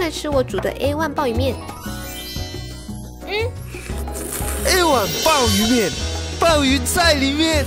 来吃我煮的 A one 鲍鱼面。嗯，A one 鲍鱼面，鲍鱼在里面。